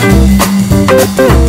Thank